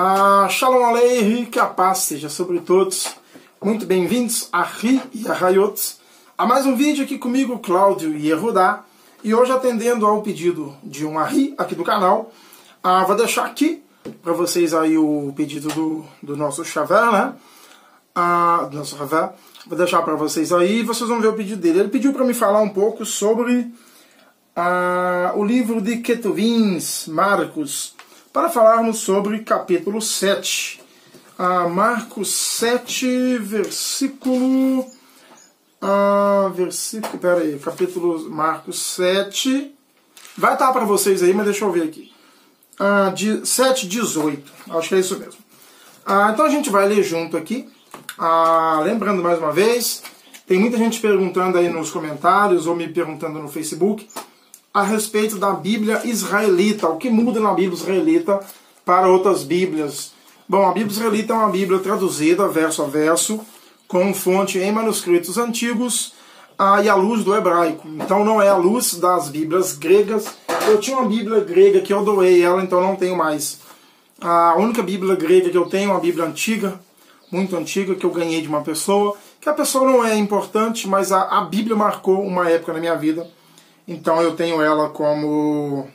Ah, shalom Aleichem, que a paz seja sobre todos. Muito bem-vindos a Ri e a Hayot, a mais um vídeo aqui comigo, Cláudio e. E hoje atendendo ao pedido de um Ri aqui do canal, ah, vou deixar aqui para vocês aí o pedido do, do nosso Xavé, né? Ah, do nosso Xavé. Vou deixar para vocês aí vocês vão ver o pedido dele. Ele pediu para me falar um pouco sobre ah, o livro de Ketuvins, Marcos, para falarmos sobre capítulo 7. Ah, Marcos 7, versículo. Ah, versículo. Pera aí, capítulo Marcos 7. Vai estar para vocês aí, mas deixa eu ver aqui. Ah, de 7, 18. Acho que é isso mesmo. Ah, então a gente vai ler junto aqui. Ah, lembrando mais uma vez, tem muita gente perguntando aí nos comentários ou me perguntando no Facebook a respeito da Bíblia israelita, o que muda na Bíblia israelita para outras Bíblias. Bom, a Bíblia israelita é uma Bíblia traduzida verso a verso, com fonte em manuscritos antigos ah, e à luz do hebraico. Então não é a luz das Bíblias gregas. Eu tinha uma Bíblia grega que eu doei ela, então não tenho mais. A única Bíblia grega que eu tenho é uma Bíblia antiga, muito antiga, que eu ganhei de uma pessoa, que a pessoa não é importante, mas a, a Bíblia marcou uma época na minha vida então eu tenho ela como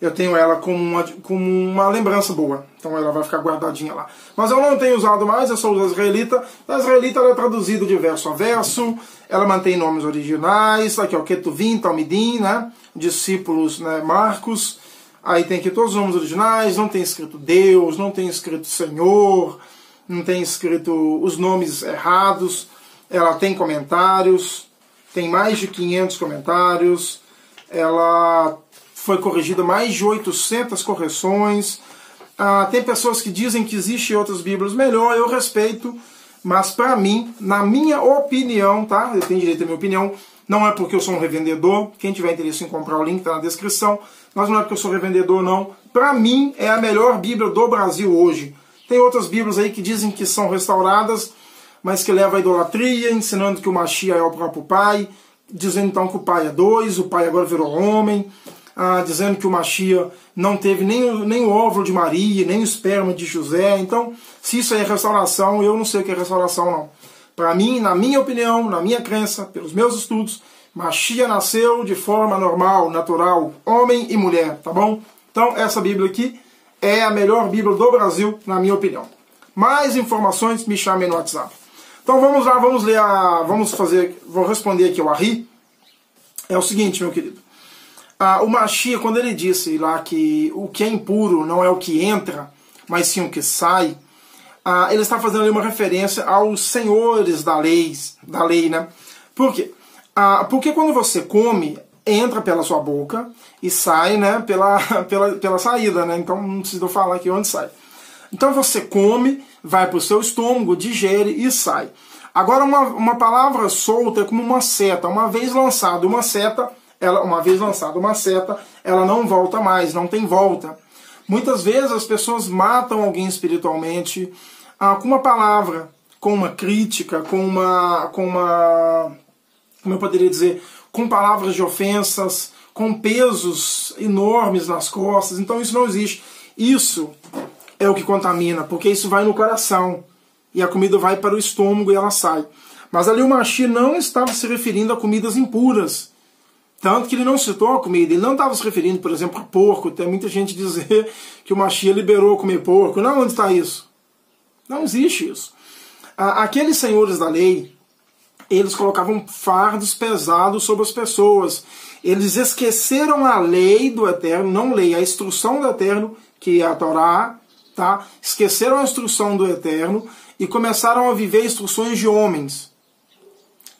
eu tenho ela como uma, como uma lembrança boa. Então ela vai ficar guardadinha lá. Mas eu não tenho usado mais, eu só uso a israelita. A israelita ela é traduzida de verso a verso, ela mantém nomes originais, aqui ó, Ketuvim, Talmidim, né? Discípulos, né? Marcos. Aí tem aqui todos os nomes originais, não tem escrito Deus, não tem escrito Senhor, não tem escrito os nomes errados. Ela tem comentários tem mais de 500 comentários, ela foi corrigida mais de 800 correções. Ah, tem pessoas que dizem que existem outras Bíblias melhor, eu respeito, mas para mim, na minha opinião, tá? Eu tenho direito à minha opinião, não é porque eu sou um revendedor, quem tiver interesse em comprar o link está na descrição, mas não é porque eu sou revendedor, não. Para mim, é a melhor Bíblia do Brasil hoje. Tem outras Bíblias aí que dizem que são restauradas, mas que leva à idolatria, ensinando que o Machia é o próprio pai, dizendo então que o pai é dois, o pai agora virou homem, ah, dizendo que o Machia não teve nem o, nem o óvulo de Maria, nem o esperma de José. Então, se isso é restauração, eu não sei o que é restauração, não. Para mim, na minha opinião, na minha crença, pelos meus estudos, Machia nasceu de forma normal, natural, homem e mulher, tá bom? Então, essa Bíblia aqui é a melhor Bíblia do Brasil, na minha opinião. Mais informações, me chamem no WhatsApp. Então vamos lá, vamos ler a. Vamos fazer. Vou responder aqui ao Arri. É o seguinte, meu querido. Ah, o Machia, quando ele disse lá que o que é impuro não é o que entra, mas sim o que sai, ah, ele está fazendo ali uma referência aos senhores da lei, da lei, né? Por quê? Ah, porque quando você come, entra pela sua boca e sai, né, pela, pela, pela saída, né? Então não preciso falar aqui onde sai. Então você come, vai para o seu estômago, digere e sai. Agora, uma, uma palavra solta é como uma seta. Uma vez lançada uma seta, ela, uma vez lançada uma seta, ela não volta mais, não tem volta. Muitas vezes as pessoas matam alguém espiritualmente ah, com uma palavra, com uma crítica, com uma, com uma, como eu poderia dizer, com palavras de ofensas, com pesos enormes nas costas. Então isso não existe. Isso é o que contamina, porque isso vai no coração e a comida vai para o estômago e ela sai. Mas ali o Machi não estava se referindo a comidas impuras. Tanto que ele não citou a comida, ele não estava se referindo, por exemplo, a porco. Tem muita gente dizer que o Machia liberou comer porco. Não, onde está isso? Não existe isso. Aqueles senhores da lei, eles colocavam fardos pesados sobre as pessoas. Eles esqueceram a lei do Eterno, não lei, a instrução do Eterno, que é a Torá, tá? esqueceram a instrução do Eterno e começaram a viver instruções de homens.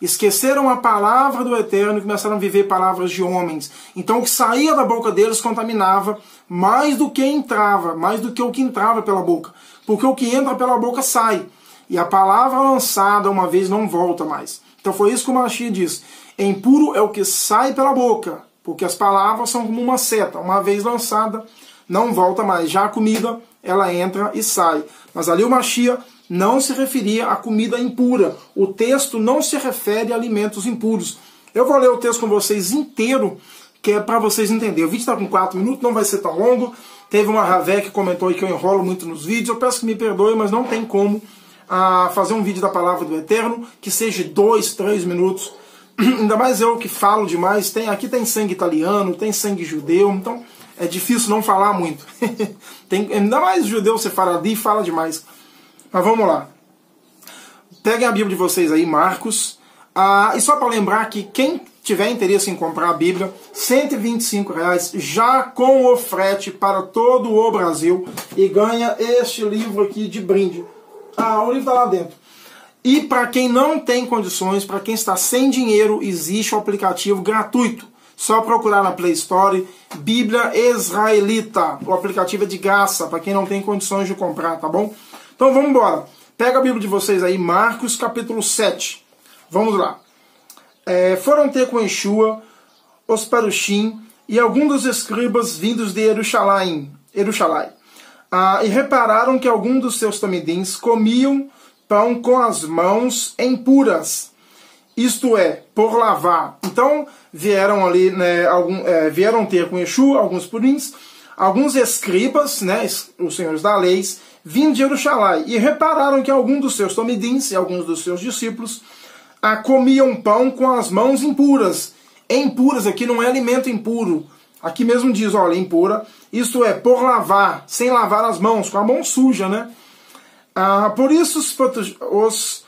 Esqueceram a palavra do Eterno e começaram a viver palavras de homens. Então o que saía da boca deles contaminava mais do que entrava, mais do que o que entrava pela boca. Porque o que entra pela boca sai. E a palavra lançada uma vez não volta mais. Então foi isso que o Machia diz. Impuro é o que sai pela boca, porque as palavras são como uma seta. Uma vez lançada, não volta mais. Já a comida, ela entra e sai. Mas ali o Machia não se referia a comida impura. O texto não se refere a alimentos impuros. Eu vou ler o texto com vocês inteiro, que é para vocês entenderem. O vídeo está com 4 minutos, não vai ser tão longo, Teve uma Ravé que comentou aí que eu enrolo muito nos vídeos. Eu peço que me perdoe, mas não tem como ah, fazer um vídeo da palavra do Eterno que seja dois, três minutos. Ainda mais eu que falo demais. Tem, aqui tem sangue italiano, tem sangue judeu, então é difícil não falar muito. tem, ainda mais judeu você fala demais. Mas vamos lá. Peguem a Bíblia de vocês aí, Marcos. Ah, e só para lembrar que quem tiver interesse em comprar a Bíblia, 125 reais, já com o frete para todo o Brasil e ganha este livro aqui de brinde. Ah, o livro está lá dentro. E para quem não tem condições, para quem está sem dinheiro, existe o um aplicativo gratuito. Só procurar na Play Store Bíblia Israelita. O aplicativo é de graça para quem não tem condições de comprar, tá bom? Então vamos embora. Pega a Bíblia de vocês aí, Marcos capítulo 7. Vamos lá. É, foram ter com Yeshua os parushim e alguns dos escribas vindos de Jerusalém, Jerusalém. Ah, e repararam que alguns dos seus tamidins comiam pão com as mãos impuras, isto é, por lavar. Então vieram ali, né, algum, é, vieram ter com Yeshua alguns purins, alguns escribas, né, os senhores da lei, vindo de Jerusalém, e repararam que alguns dos seus tomidins e alguns dos seus discípulos ah, comiam pão com as mãos impuras. Impuras aqui não é alimento impuro. Aqui mesmo diz, olha, impura. Isto é, por lavar, sem lavar as mãos, com a mão suja, né? Ah, por isso os, os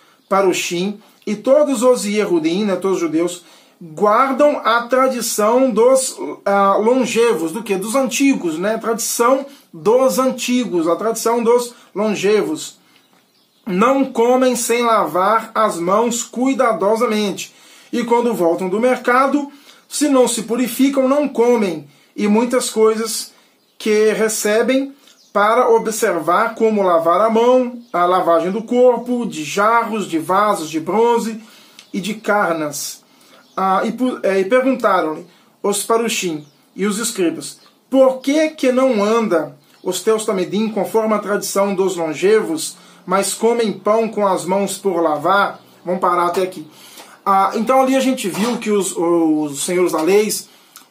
e todos os Yehudim, né, todos os judeus, guardam a tradição dos ah, longevos, do que? Dos antigos, né? Tradição dos antigos, a tradição dos longevos. Não comem sem lavar as mãos cuidadosamente. E quando voltam do mercado, se não se purificam, não comem. E muitas coisas que recebem para observar como lavar a mão, a lavagem do corpo, de jarros, de vasos de bronze e de carnas. Ah, e, é, e perguntaram-lhe os parushim e os escribas, por que que não anda os teus tamedim conforme a tradição dos longevos, mas comem pão com as mãos por lavar? Vamos parar até aqui. Ah, então ali a gente viu que os, os senhores da lei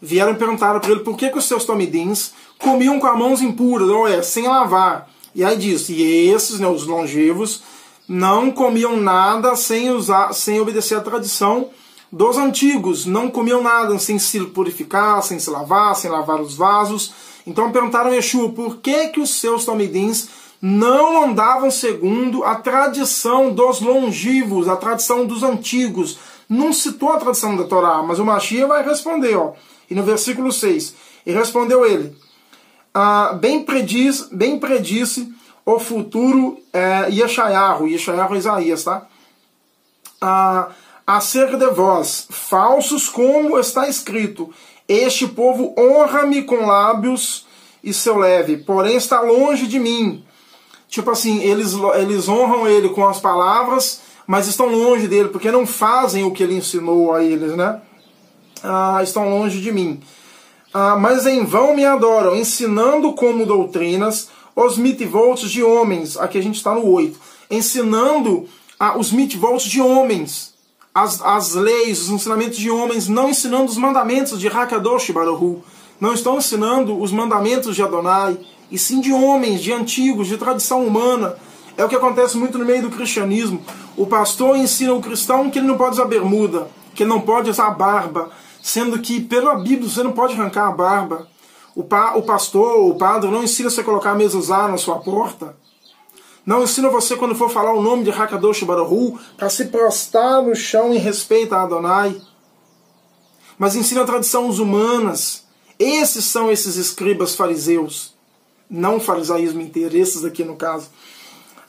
vieram e perguntaram para ele por que, que os seus tomidins comiam com as mãos impuras, ou é, sem lavar. E aí disse, e esses, né, os longevos, não comiam nada sem usar, sem obedecer à tradição dos antigos, não comiam nada sem se purificar, sem se lavar, sem lavar os vasos. Então perguntaram a Yeshua por que, que os seus talmidins não andavam segundo a tradição dos longivos, a tradição dos antigos. Não citou a tradição da Torá, mas o Mashiach vai responder, ó. E no versículo 6, e respondeu ele, ah, bem, prediz, bem predisse o futuro é, Yeshayahu, Yeshayahu é Isaías, tá? Ah, acerca de vós, falsos como está escrito, este povo honra-me com lábios e seu leve, porém está longe de mim. Tipo assim, eles, eles honram ele com as palavras, mas estão longe dele, porque não fazem o que ele ensinou a eles, né? Ah, estão longe de mim. Ah, mas em vão me adoram, ensinando como doutrinas os mitvolts de homens. Aqui a gente está no 8. Ensinando ah, os mitvolts de homens as, as leis, os ensinamentos de homens, não ensinando os mandamentos de Hakadosh Baruhu, não estão ensinando os mandamentos de Adonai, e sim de homens, de antigos, de tradição humana. É o que acontece muito no meio do cristianismo. O pastor ensina o cristão que ele não pode usar bermuda, que ele não pode usar barba, sendo que pela Bíblia você não pode arrancar a barba. O, pa, o pastor, o padre, não ensina você a colocar a mesa na sua porta. Não ensina você quando for falar o nome de Hakadosh Baruhu para se prostrar no chão em respeito a Adonai. Mas ensina tradições humanas. Esses são esses escribas fariseus. Não o farisaísmo inteiro, esses aqui no caso.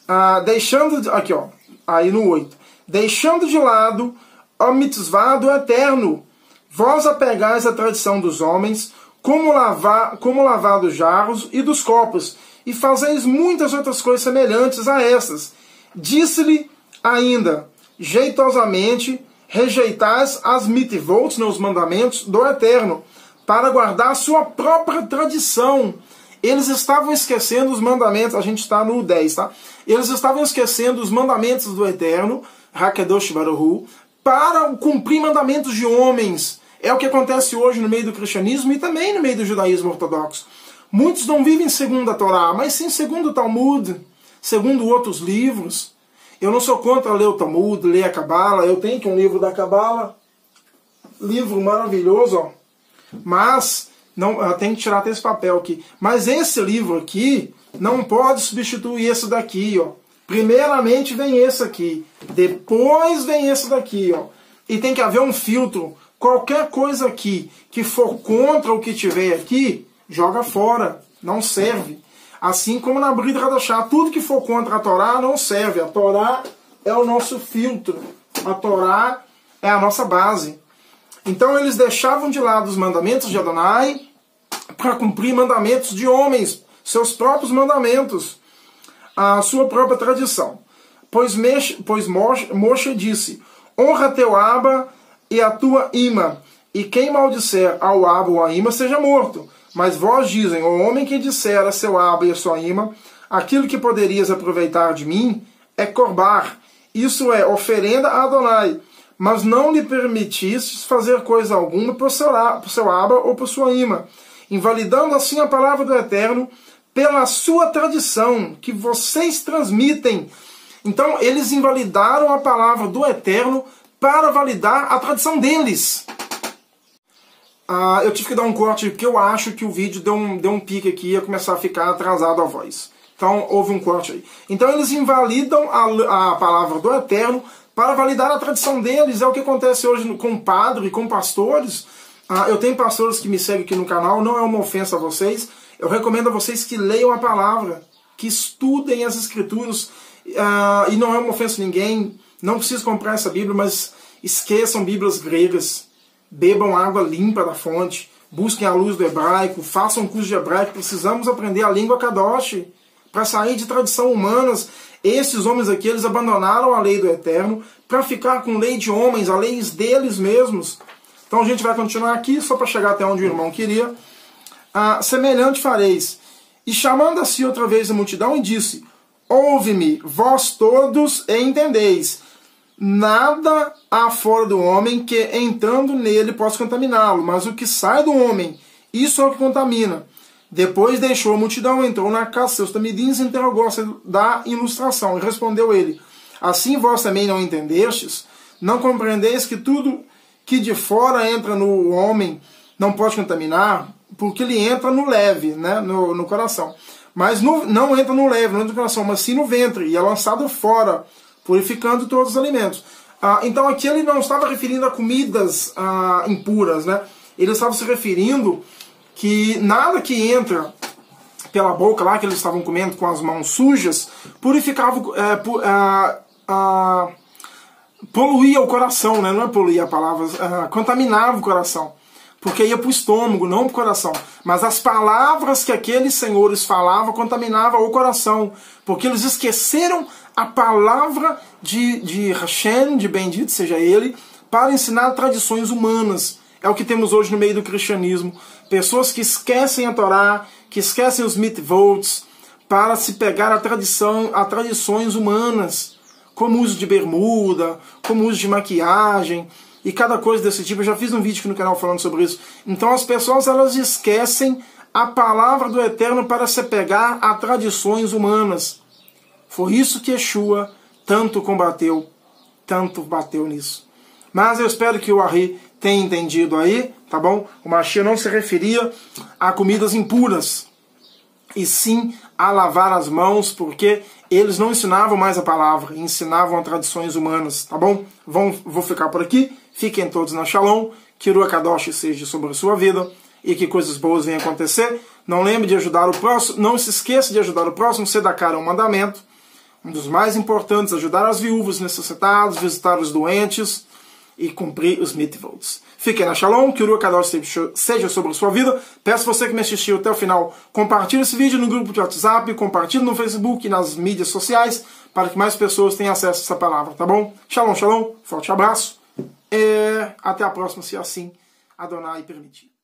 Ah, deixando. De, aqui, ó. Aí no 8. Deixando de lado o mitzvah do eterno. Vós apegais a tradição dos homens, como lavar, como lavar dos jarros e dos copos e fazeis muitas outras coisas semelhantes a essas. Disse-lhe ainda, jeitosamente, rejeitais as mitivot, né, os mandamentos do Eterno, para guardar a sua própria tradição. Eles estavam esquecendo os mandamentos, a gente está no 10, tá? Eles estavam esquecendo os mandamentos do Eterno, Hakedosh Baruhu, para cumprir mandamentos de homens. É o que acontece hoje no meio do cristianismo e também no meio do judaísmo ortodoxo. Muitos não vivem segundo a Torá, mas sim segundo o Talmud, segundo outros livros. Eu não sou contra ler o Talmud, ler a Kabbalah, eu tenho aqui um livro da Kabbalah, livro maravilhoso, ó. mas não, tenho que tirar até esse papel aqui. Mas esse livro aqui não pode substituir esse daqui, ó. Primeiramente vem esse aqui, depois vem esse daqui, ó. E tem que haver um filtro. Qualquer coisa aqui que for contra o que tiver aqui, joga fora, não serve. Assim como na Brida Radachá, tudo que for contra a Torá não serve. A Torá é o nosso filtro. A Torá é a nossa base. Então eles deixavam de lado os mandamentos de Adonai para cumprir mandamentos de homens, seus próprios mandamentos, a sua própria tradição. Pois, Mesh, pois Moshe disse: Honra teu Aba e a tua Ima, e quem maldisser ao Aba ou a Ima seja morto. Mas vós dizem, o homem que disser a seu aba e a sua ima, aquilo que poderias aproveitar de mim é corbar, isso é, oferenda a Adonai, mas não lhe permitistes fazer coisa alguma por seu, por seu aba ou por sua ima, invalidando assim a palavra do Eterno pela sua tradição que vocês transmitem. Então, eles invalidaram a palavra do Eterno para validar a tradição deles. Ah, eu tive que dar um corte porque eu acho que o vídeo deu um, deu um pique aqui e ia começar a ficar atrasado a voz. Então houve um corte aí. Então eles invalidam a, a palavra do Eterno para validar a tradição deles. É o que acontece hoje com padre e com pastores. Ah, eu tenho pastores que me seguem aqui no canal, não é uma ofensa a vocês. Eu recomendo a vocês que leiam a palavra, que estudem as escrituras. Ah, e não é uma ofensa a ninguém. Não precisa comprar essa Bíblia, mas esqueçam Bíblias gregas bebam água limpa da fonte, busquem a luz do hebraico, façam um curso de hebraico. Precisamos aprender a língua Kadosh para sair de tradição humanas. Esses homens aqui, eles abandonaram a lei do Eterno para ficar com lei de homens, a leis deles mesmos. Então a gente vai continuar aqui, só para chegar até onde o irmão queria. Ah, semelhante fareis. E chamando assim outra vez a multidão, e disse: Ouve-me, vós todos, e entendeis Nada há fora do homem que, entrando nele, possa contaminá-lo, mas o que sai do homem, isso é o que contamina. Depois deixou a multidão, entrou na casa seus tamidins e interrogou-se da ilustração. E respondeu ele: Assim vós também não entendestes? Não compreendeis que tudo que de fora entra no homem não pode contaminar? Porque ele entra no leve, né, no, no coração. Mas no, não entra no leve, não entra no coração, mas sim no ventre, e é lançado fora purificando todos os alimentos. Ah, então aqui ele não estava referindo a comidas ah, impuras, né? Ele estava se referindo que nada que entra pela boca lá que eles estavam comendo com as mãos sujas purificava, é, pu, ah, poluía o coração, né? Não é poluir a palavra, ah, contaminava o coração porque ia para o estômago, não para o coração. Mas as palavras que aqueles senhores falavam contaminavam o coração, porque eles esqueceram a palavra de, de Hashem, de bendito seja ele, para ensinar tradições humanas. É o que temos hoje no meio do cristianismo. Pessoas que esquecem a Torá, que esquecem os mitvotes, para se pegar a tradição, a tradições humanas, como uso de bermuda, como uso de maquiagem, e cada coisa desse tipo. Eu já fiz um vídeo aqui no canal falando sobre isso. Então as pessoas elas esquecem a palavra do Eterno para se pegar a tradições humanas. Foi isso que Yeshua tanto combateu, tanto bateu nisso. Mas eu espero que o Ari tenha entendido aí, tá bom? O Machia não se referia a comidas impuras, e sim a lavar as mãos, porque eles não ensinavam mais a palavra, ensinavam tradições humanas, tá bom? Vão, vou ficar por aqui. Fiquem todos na Shalom. Que o Kadosh seja sobre a sua vida e que coisas boas venham acontecer. Não lembre de ajudar o próximo. Não se esqueça de ajudar o próximo. Da cara é um mandamento. Um dos mais importantes, ajudar as viúvas necessitadas, visitar os doentes e cumprir os mitzvot. Fiquem na Shalom, que o Kadosh seja sobre a sua vida. Peço você que me assistiu até o final, compartilhe esse vídeo no grupo de WhatsApp, compartilhe no Facebook e nas mídias sociais, para que mais pessoas tenham acesso a essa palavra, tá bom? Shalom, shalom, forte abraço. É, até a próxima, se assim Adonai permitir.